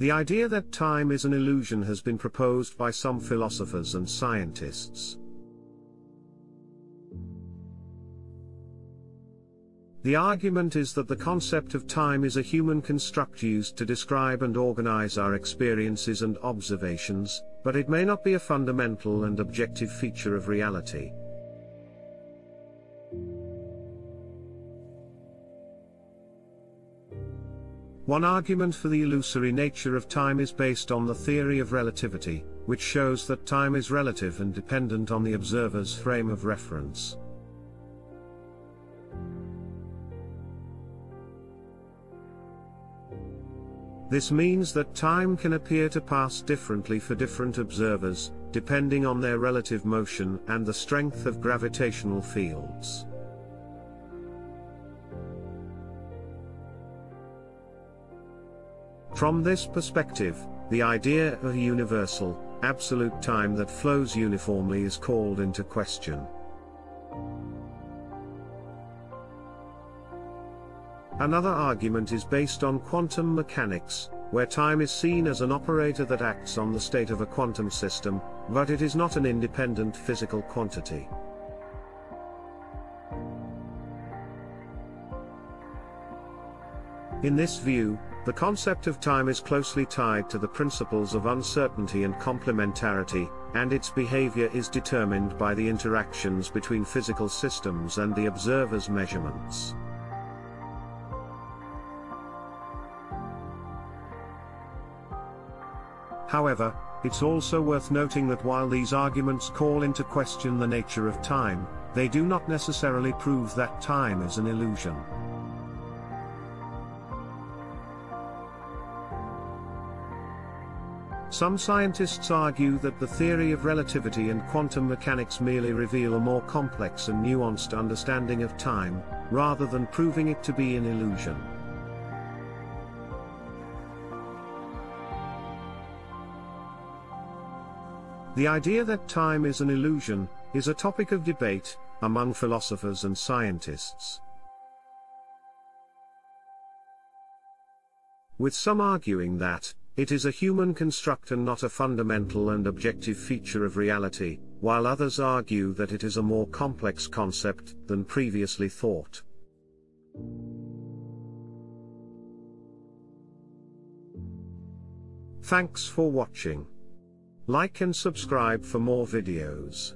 The idea that time is an illusion has been proposed by some philosophers and scientists. The argument is that the concept of time is a human construct used to describe and organize our experiences and observations, but it may not be a fundamental and objective feature of reality. One argument for the illusory nature of time is based on the theory of relativity, which shows that time is relative and dependent on the observer's frame of reference. This means that time can appear to pass differently for different observers, depending on their relative motion and the strength of gravitational fields. From this perspective, the idea of universal, absolute time that flows uniformly is called into question. Another argument is based on quantum mechanics, where time is seen as an operator that acts on the state of a quantum system, but it is not an independent physical quantity. In this view, the concept of time is closely tied to the principles of uncertainty and complementarity, and its behavior is determined by the interactions between physical systems and the observer's measurements. However, it's also worth noting that while these arguments call into question the nature of time, they do not necessarily prove that time is an illusion. Some scientists argue that the theory of relativity and quantum mechanics merely reveal a more complex and nuanced understanding of time, rather than proving it to be an illusion. The idea that time is an illusion, is a topic of debate, among philosophers and scientists. With some arguing that, it is a human construct and not a fundamental and objective feature of reality, while others argue that it is a more complex concept than previously thought. Thanks for watching. Like and subscribe for more videos.